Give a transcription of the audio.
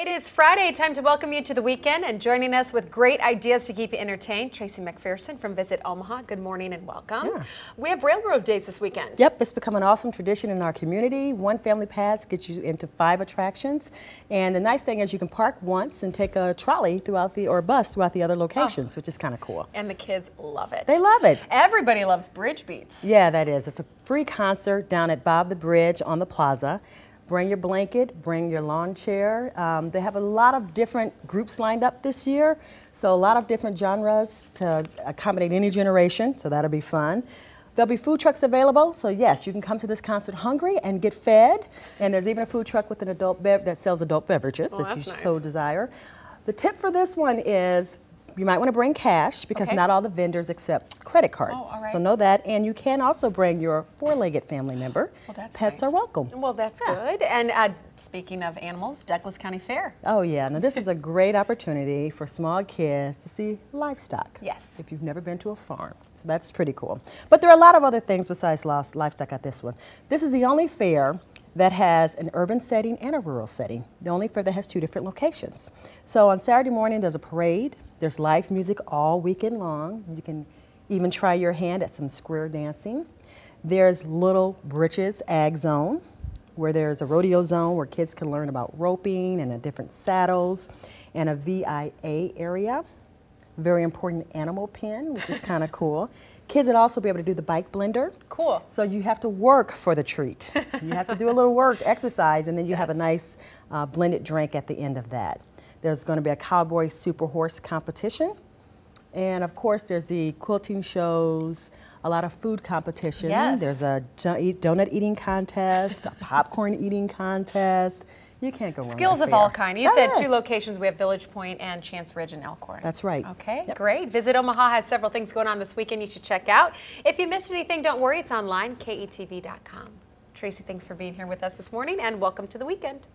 It is Friday, time to welcome you to the weekend and joining us with great ideas to keep you entertained, Tracie McPherson from Visit Omaha. Good morning and welcome. Yeah. We have Railroad Days this weekend. Yep, it's become an awesome tradition in our community. One family pass gets you into five attractions. And the nice thing is you can park once and take a trolley throughout the, or bus throughout the other oh. locations, which is kind of cool. And the kids love it. They love it. Everybody loves Bridge Beats. Yeah, that is. It's a free concert down at Bob the Bridge on the plaza. Bring your blanket, bring your lawn chair. Um, they have a lot of different groups lined up this year, so a lot of different genres to accommodate any generation, so that'll be fun. There'll be food trucks available, so yes, you can come to this concert hungry and get fed. And there's even a food truck with an adult bev that sells adult beverages Oh, if you nice. so desire. The tip for this one is you might want to bring cash because Okay. not all the vendors accept credit cards. Oh, all right. So know that. And you can also bring your four-legged family member. Well, that's Pets nice. are welcome. Well, that's good. And uh, speaking of animals, Douglas County Fair. Oh yeah, now this is a great opportunity for small kids to see livestock. Yes. If you've never been to a farm. So that's pretty cool. But there are a lot of other things besides livestock at this one. This is the only fair that has an urban setting and a rural setting. The only fair that has two different locations. So on Saturday morning there's a parade, there's live music all weekend long. You can even try your hand at some square dancing. There's Little Britches Ag Zone, where there's a rodeo zone where kids can learn about roping and the different saddles, and a VIA area, very important animal pen, which is kind of cool. Kids would also be able to do the bike blender. Cool. So you have to work for the treat. you have to do a little work, exercise, and then you have a nice uh, blended drink at the end of that. There's going to be a cowboy super horse competition. And of course, there's the quilting shows, a lot of food competition. Yes. There's a donut eating contest, a popcorn eating contest. You can't go wrong. Skills of all kind. You Oh, said yes. two locations. We have Village Point and Chance Ridge and Elkhorn. That's right. Okay, Yep. great. Visit Omaha has several things going on this weekend you should check out. If you missed anything, don't worry, it's online, ketv.com. Tracie, thanks for being here with us this morning and welcome to the weekend.